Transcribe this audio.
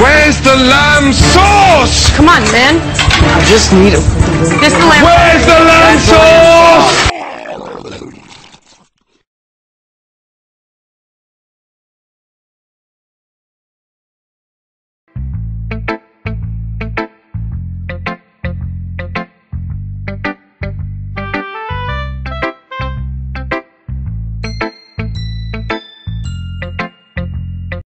Where's the lamb sauce? Come on, man. I just need a... The lamb Where's the lamb sauce?